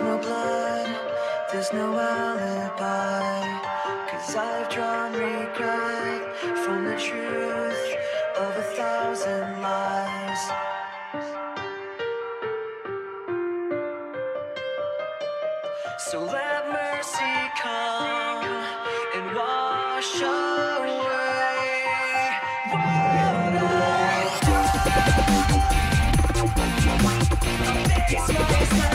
There's no blood, there's no alibi. Cause I've drawn regret from the truth of a thousand lies. So let mercy come and wash away what I